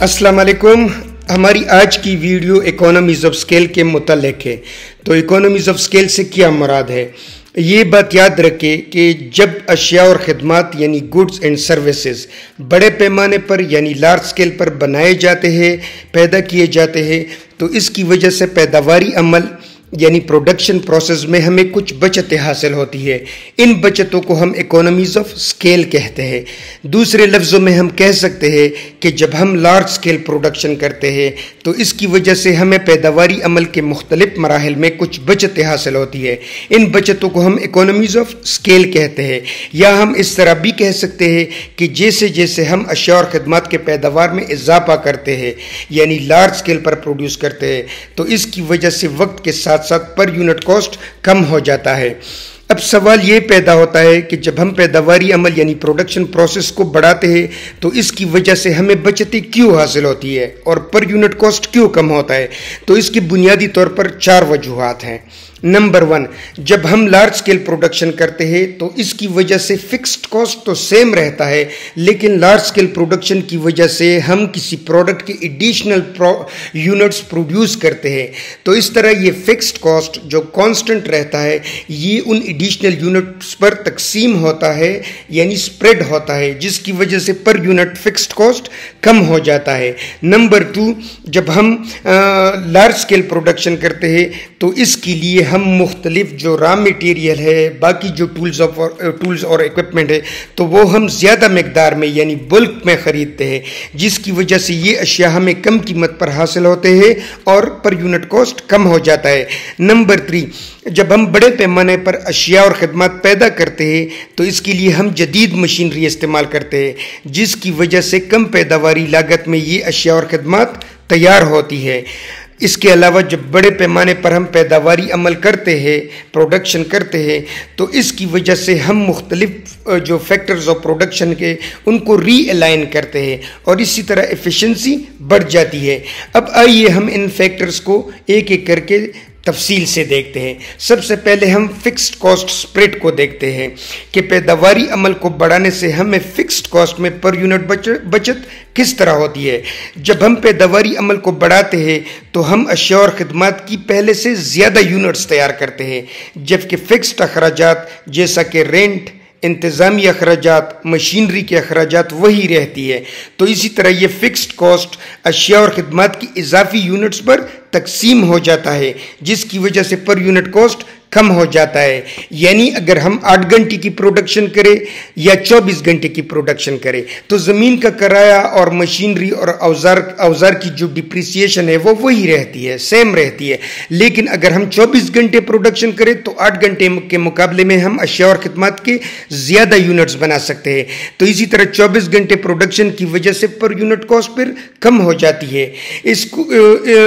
السلام علیکم۔ ہماری آج کی ویڈیو اکانومیز آف سکیل کے متعلق ہے۔ تو اکانومیز آف سکیل سے کیا مراد ہے؟ یہ بات یاد رکھے کہ جب اشیاء اور خدمات یعنی گڈز اینڈ سروسز بڑے پیمانے پر یعنی لارج سکیل پر بنائے جاتے ہیں، پیدا کیے جاتے ہیں، تو اس کی وجہ سے پیداواری عمل یعنی پروڈکشن پروسیس میں ہمیں کچھ بچتیں حاصل ہوتی ہے ان بچتوں کو ہم اکانومیز آف سکیل کہتے ہیں۔ دوسرے لفظوں میں ہم کہہ سکتے ہیں کہ جب ہم لارج سکیل پروڈکشن کرتے ہیں، تو اس کی وجہ سے ہمیں پیداواری عمل کے مختلف مراحل میں کچھ بچتیں حاصل ہوتی ہے ان بچتوں کو ہم اکانومیز آف سکیل کہتے ہیں۔ یا ہم اس طرح بھی کہہ سکتے ہیں کہ جیسے جیسے ہم اشیاء اور خدمات کے پیداوار میں اضافہ کرتے ہیں یعنی لارج سکیل پر پروڈیوس کرتے ہیں، تو اس کی وجہ سے وقت کے ساتھ ساتھ پر یونٹ کاسٹ کم ہو جاتا ہے۔ اب سوال یہ پیدا ہوتا ہے کہ جب ہم پیداواری عمل یعنی پروڈکشن پروسیس کو بڑھاتے ہیں، تو اس کی وجہ سے ہمیں بچتیں کیوں حاصل ہوتی ہے اور پر یونٹ کاسٹ کیوں کم ہوتا ہے؟ تو اس کی بنیادی طور پر چار وجوہات ہیں۔ نمبر ون، جب ہم لارج سکیل پروڈکشن کرتے ہیں تو اس کی وجہ سے فکسڈ کاسٹ تو سیم رہتا ہے، لیکن لارج سکیل پروڈکشن کی وجہ سے ہم کسی پروڈکٹ کے ایڈیشنل یونٹس پروڈیوس کرتے ہیں۔ تو اس طرح یہ فکسڈ کاسٹ جو کانسٹنٹ رہتا ہے، یہ ان ایڈیشنل یونٹس پر تقسیم ہوتا ہے یعنی سپریڈ ہوتا ہے، جس کی وجہ سے پر یونٹ فکسڈ کاسٹ کم ہو جاتا ہے۔ نمبر ٹو جب ہم لارج سکیل پروڈکشن کرتے ہیں تو اس کے لیے ہم مختلف جو را میٹیریل ہے، باقی جو ٹولز آف ٹولز اور اکوپمنٹ ہے، تو وہ ہم زیادہ مقدار میں یعنی بلک میں خریدتے ہیں، جس کی وجہ سے یہ اشیاء ہمیں کم قیمت پر حاصل ہوتے ہیں اور پر یونٹ کاسٹ کم ہو جاتا ہے۔ نمبر تھری جب ہم بڑے پیمانے پر اشیاء اور خدمات پیدا کرتے ہیں، تو اس کے لیے ہم جدید مشینری استعمال کرتے ہیں، جس کی وجہ سے کم پیداواری لاگت میں یہ اشیاء اور خدمات تیار ہوتی ہے اس کے علاوہ جب بڑے پیمانے پر ہم پیداواری عمل کرتے ہیں پروڈکشن کرتے ہیں، تو اس کی وجہ سے ہم مختلف جو فیکٹرز آف پروڈکشن کے، ان کو ری الائن کرتے ہیں اور اسی طرح ایفیشنسی بڑھ جاتی ہے۔ اب آئیے ہم ان فیکٹرز کو ایک ایک کر کے تفصیل سے دیکھتے ہیں۔ سب سے پہلے ہم فکسڈ کاسٹ سپریٹ کو دیکھتے ہیں کہ پیداواری عمل کو بڑھانے سے ہمیں فکسڈ کاسٹ میں پر یونٹ بچت کس طرح ہوتی ہے۔ جب ہم پیداواری عمل کو بڑھاتے ہیں تو ہم اشیاء اور خدمات کی پہلے سے زیادہ یونٹس تیار کرتے ہیں، جبکہ فکسڈ اخراجات جیسا کہ رینٹ انتظامی اخراجات مشینری کے اخراجات وہی رہتی ہے۔ تو اسی طرح یہ فکسڈ کاسٹ اشیاء اور خدمات کی اضافی یونٹس پر تقسیم ہو جاتا ہے، جس کی وجہ سے پر یونٹ کاسٹ کم ہو جاتا ہے۔ یعنی اگر ہم آٹھ گھنٹے کی پروڈکشن کریں یا چوبیس گھنٹے کی پروڈکشن کریں تو زمین کا کرایہ اور مشینری اور اوزار اوزار کی جو ڈپریسیشن ہے، وہ وہی رہتی ہے سیم رہتی ہے۔ لیکن اگر ہم چوبیس گھنٹے پروڈکشن کریں تو آٹھ گھنٹے کے مقابلے میں ہم اشیاء اور خدمات کے زیادہ یونٹس بنا سکتے ہیں۔ تو اسی طرح چوبیس گھنٹے پروڈکشن کی وجہ سے پر یونٹ کاسٹ پھر کم ہو جاتی ہے۔ اس کو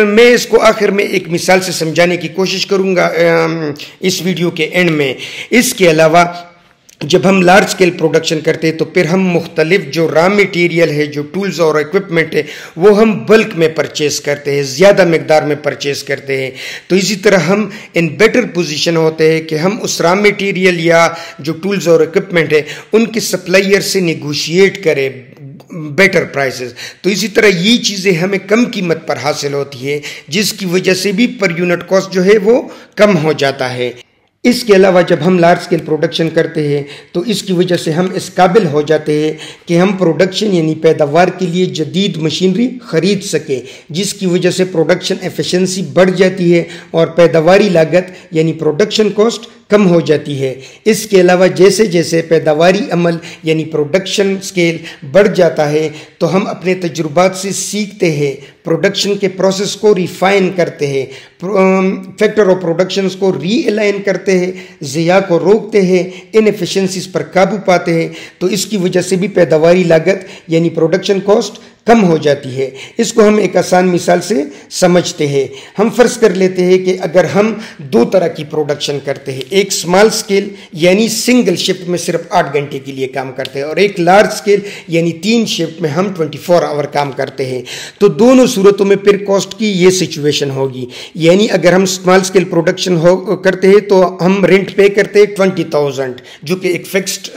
میں اس کو آخر میں ایک مثال سے سمجھانے کی کوشش کروں گا۔ اس ویڈیو کے اینڈ میں۔ اس کے علاوہ، جب ہم لارج سکیل پروڈکشن کرتے ہیں تو پھر ہم مختلف جو را میٹیریل ہے، جو ٹولز اور اکوپمنٹ ہے، وہ ہم بلک میں پرچیز کرتے ہیں، زیادہ مقدار میں پرچیز کرتے ہیں۔ تو اسی طرح ہم ان بیٹر پوزیشن ہوتے ہیں کہ ہم اس را میٹیریل یا جو ٹولز اور اکوپمنٹ ہے، ان کے سپلائر سے نیگوشیٹ کریں۔ بیٹر پرائسز تو اسی طرح یہ چیزیں ہمیں کم قیمت پر حاصل ہوتی ہے جس کی وجہ سے بھی پر یونٹ کاسٹ جو ہے وہ کم ہو جاتا ہے۔ اس کے علاوہ جب ہم لارج سکیل پروڈکشن کرتے ہیں، تو اس کی وجہ سے ہم اس قابل ہو جاتے ہیں کہ ہم پروڈکشن یعنی پیداوار کے لیے جدید مشینری خرید سکیں، جس کی وجہ سے پروڈکشن ایفیشنسی بڑھ جاتی ہے اور پیداواری لاگت یعنی پروڈکشن کاسٹ کم ہو جاتی ہے۔ اس کے علاوہ جیسے جیسے پیداواری عمل یعنی پروڈکشن سکیل بڑھ جاتا ہے، تو ہم اپنے تجربات سے سیکھتے ہیں پروڈکشن کے پروسیس کو ریفائن کرتے ہیں فیکٹر آف پروڈکشنز کو ری الائن کرتے ہیں ضیاء کو روکتے ہیں ان ایفیشنسیز پر قابو پاتے ہیں۔ تو اس کی وجہ سے بھی پیداواری لاگت یعنی پروڈکشن کاسٹ کم ہو جاتی ہے۔ اس کو ہم ایک آسان مثال سے سمجھتے ہیں۔ ہم فرض کر لیتے ہیں کہ اگر ہم دو طرح کی پروڈکشن کرتے ہیں۔ ایک سمال سکیل یعنی سنگل شفٹ میں صرف آٹھ گھنٹے کے لیے کام کرتے ہیں اور ایک لارج سکیل یعنی تین شفٹ میں ہم ٹوئنٹی فور آور کام کرتے ہیں۔ تو دونوں صورتوں میں پھر کاسٹ کی یہ سچویشن ہوگی۔ یعنی اگر ہم سمال سکیل پروڈکشن ہو، کرتے ہیں تو ہم رینٹ پے کرتے ہیں ٹوئنٹی تاؤزنڈ جو کہ ایک فکسڈ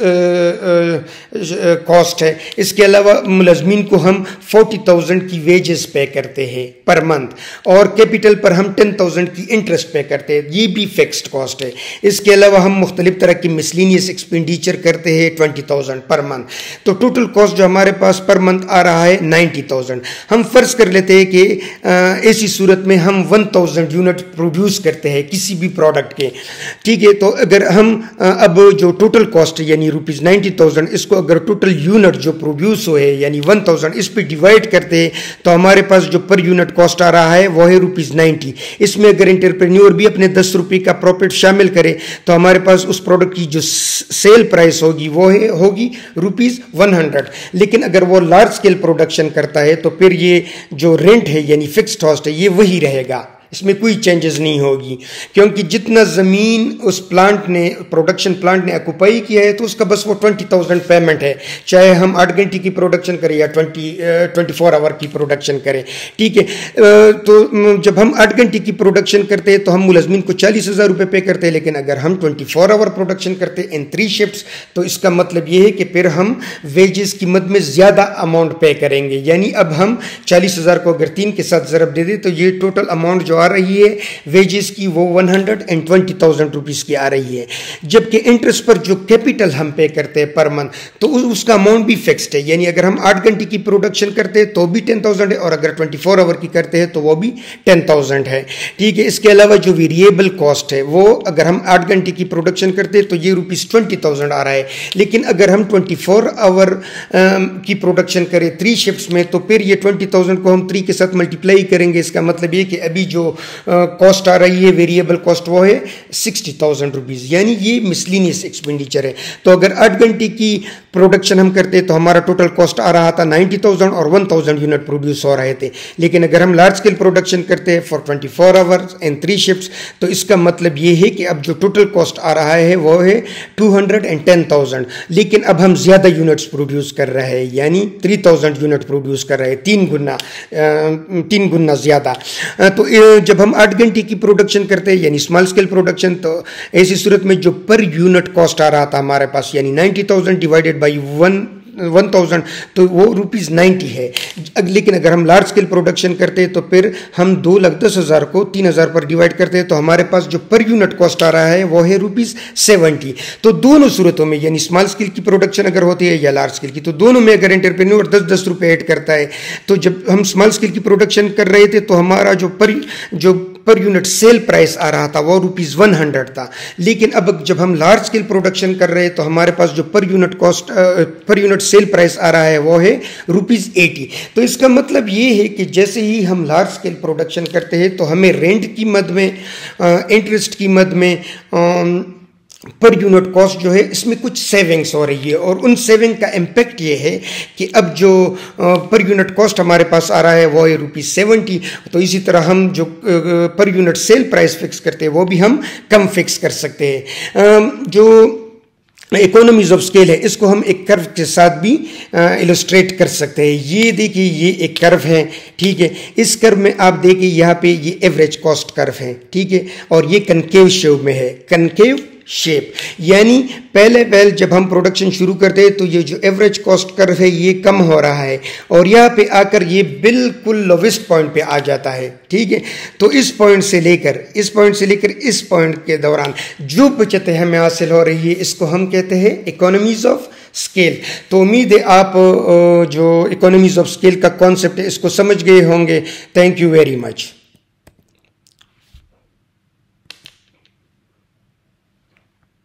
کاسٹ ہے۔ اس کے علاوہ ملازمین کو ہم فورٹی تھاؤزنڈ کی ویجز پے کرتے ہیں پر منتھ اور کیپٹل پر ہم ٹین تھاؤزنڈ کی انٹرسٹ پے کرتے ہیں۔ یہ بھی فکسڈ کاسٹ ہے۔ اس کے علاوہ ہم مختلف طرح کی مسلینیس ایکسپینڈیچر کرتے ہیں ٹوینٹی تھاؤزنڈ پر منتھ تو ٹوٹل کاسٹ جو ہمارے پاس پر منتھ آ رہا ہے نائنٹی تھاؤزنڈ ہم فرض کر لیتے ہیں کہ ایسی صورت میں ہم ون تھاؤزنڈ یونٹ پروڈیوس کرتے ہیں کسی بھی پروڈکٹ کے۔ ٹھیک ہے، تو اگر ہم اب جو ٹوٹل کاسٹ یعنی روپیز نائنٹی تھاؤزنڈ اس کو اگر ٹوٹل یونٹ جو پروڈیوس ہوئے یعنی ون تھاؤزنڈ اس پہ ڈیوائڈ کرتے ہیں، تو ہمارے پاس جو پر یونٹ کاسٹ آ رہا ہے، وہ ہے روپیز نائنٹی اس میں اگر انٹرپرینیور بھی اپنے دس روپے کا پروفٹ شامل کرے، تو ہمارے پاس اس پروڈکٹ کی جو سیل پرائس ہوگی، وہ ہے، ہوگی روپیز ون ہنڈریڈ لیکن اگر وہ لارج اسکیل پروڈکشن کرتا ہے، تو پھر یہ جو رینٹ ہے یعنی فکسڈ کاسٹ ہے، یہ وہی رہے گا۔ اس میں کوئی چینجز نہیں ہوگی۔ کیونکہ جتنا زمین اس پلانٹ نے پروڈکشن پلانٹ نے اکوپائی کیا ہے، تو اس کا بس وہ ٹوئنٹی تھاؤزنڈ پیمنٹ ہے۔ چاہے ہم آٹھ گھنٹے کی پروڈکشن کریں یا ٹوئنٹی ٹوئنٹی فور آور کی پروڈکشن کریں۔ ٹھیک ہے تو جب ہم آٹھ گھنٹے کی پروڈکشن کرتے ہیں، تو ہم ملزمین کو چالیس ہزار روپے پے کرتے ہیں۔ لیکن اگر ہم ٹوئنٹی فور آور پروڈکشن کرتے ان تھری شفٹس تو اس کا مطلب یہ ہے کہ پھر ہم ویجز کی مد میں زیادہ اماؤنٹ پے کریں گے۔ یعنی اب ہم چالیس ہزار کو اگر تین کے ساتھ ضرب دے دیں، تو یہ ٹوٹل اماؤنٹ جو آ رہی ہے ویجز کی وہ one hundred and twenty thousand rupees کی آ رہی ہے۔ جبکہ انٹرسٹ پر جو کیپیٹل ہم پے کرتے ہیں پر منتھ تو اس کا اماؤنٹ بھی فکسڈ ہے۔ یعنی اگر ہم آٹھ گھنٹے کی پروڈکشن کرتے ہیں، تو بھی ٹین تھاؤزنڈ ہے۔ اور اگر ٹوئنٹی فور آور کی کرتے ہیں، تو وہ بھی ٹین تھاؤزنڈ ہے۔ ٹھیک ہے، اس کے علاوہ جو ویریبل کاسٹ ہے، وہ اگر ہم آٹھ گھنٹے کی پروڈکشن کرتے ہیں، تو یہ روپیز ٹوینٹی تھاؤزنڈ آ رہا ہے۔ لیکن اگر ہم ٹوئنٹی فور آور کی پروڈکشن کریں تھری شفٹس میں، تو پھر یہ ٹوئنٹی تھاؤزنڈ کو ہم تھری کے ساتھ ملٹیپلائی کریں گے۔ اس کا مطلب یہ کہ ابھی جو کاسٹ آ رہی ہے ویریبل کاسٹ وہ ہے سکسٹی تھاؤزنڈ روپیز یعنی یہ مسلینیس ایکسپینڈیچر ہے۔ تو اگر آٹھ گھنٹے کی پروڈکشن ہم کرتے تو ہمارا ٹوٹل کاسٹ آ رہا تھا نائنٹی تھاؤزنڈ اور ون تھاؤزنڈ یونٹ پروڈیوس ہو رہے تھے۔ لیکن اگر ہم لارج اسکیل پروڈکشن کرتے for twenty four hours and three shifts تو اس کا مطلب یہ ہے کہ اب جو ٹوٹل کاسٹ آ رہا ہے وہ ہے two hundred and ten thousand لیکن اب ہم زیادہ یونٹس پروڈیوس کر رہے ہیں یعنی تھری تھاؤزنڈ یونٹ پروڈیوس کر رہے ہیں، تین گنا تین گنا زیادہ۔ تو جب ہم آٹھ گھنٹے کی پروڈکشن کرتے ہیں یعنی اسمال اسکیل پروڈکشن تو ایسی صورت میں جو پر یونٹ کاسٹ آ رہا تھا ہمارے پاس یعنی ninety thousand divided by one one thousand تو وہ روپیز نائنٹی ہے۔ لیکن اگر ہم لارج اسکیل پروڈکشن کرتے تو پھر ہم دو لاکھ دس ہزار کو تین ہزار پر ڈیوائڈ کرتے تو ہمارے پاس جو پر یونٹ کاسٹ آ رہا ہے وہ ہے روپیز سیونٹی تو دونوں صورتوں میں یعنی اسمال اسکیل کی پروڈکشن اگر ہوتی ہے یا لارج اسکیل کی، تو دونوں میں اگر انٹرپرینور دس دس روپے ایڈ کرتا ہے، تو جب ہم اسمال اسکیل کی پروڈکشن کر رہے تھے تو ہمارا جو پر جو پر یونٹ سیل پرائس آ رہا تھا، وہ روپیز ون ہنڈریڈ تھا۔ لیکن اب جب ہم لارج اسکیل پروڈکشن کر رہے تو ہمارے پاس جو per unit cost per unit sale price آ رہا ہے، وہ ہے روپیز ایٹی تو اس کا مطلب یہ ہے کہ جیسے ہی ہم لارج اسکیل پروڈکشن کرتے ہیں تو ہمیں رینٹ کی مد میں انٹرسٹ کی مد میں پر یونٹ کاسٹ جو ہے، اس میں کچھ سیونگس ہو رہی ہے اور ان سیونگ کا امپیکٹ یہ ہے کہ اب جو پر یونٹ کاسٹ ہمارے پاس آ رہا ہے وہ ہے روپیز سیونٹی تو اسی طرح ہم جو per unit sale price fix کرتے ہیں وہ بھی ہم کم فکس کر سکتے ہیں۔ جو اکونومیز آف اسکیل ہے، اس کو ہم ایک کرو کے ساتھ بھی السٹریٹ کر سکتے ہیں۔ یہ دیکھیے، یہ ایک کرو ہے، ٹھیک ہے۔ اس کرو میں آپ دیکھیں یہاں پہ یہ ایوریج کاسٹ کرو ہے، ٹھیک ہے۔ اور یہ کنکیو شیو میں ہے۔ کنکیو شیپ یعنی پہلے پہل جب ہم پروڈکشن شروع کرتے تو یہ جو ایوریج کاسٹ کر ہے یہ کم ہو رہا ہے اور یہاں پہ آ کر یہ بالکل لوسٹ پوائنٹ پہ آ جاتا ہے، ٹھیک ہے؟ تو اس پوائنٹ سے لے کر، اس پوائنٹ سے لے کر اس پوائنٹ کے دوران جو بچتیں ہمیں حاصل ہو رہی ہے، اس کو ہم کہتے ہیں اکانومیز آف اسکیل تو امید ہے آپ جو اکانومیز آف اسکیل کا کانسیپٹ ہے، اس کو سمجھ گئے ہوں گے۔ Thank you very much